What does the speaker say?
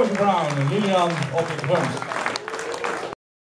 George Brown, and Lilian op het brand.